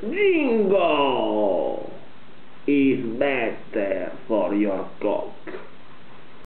Jingle is better for your cough.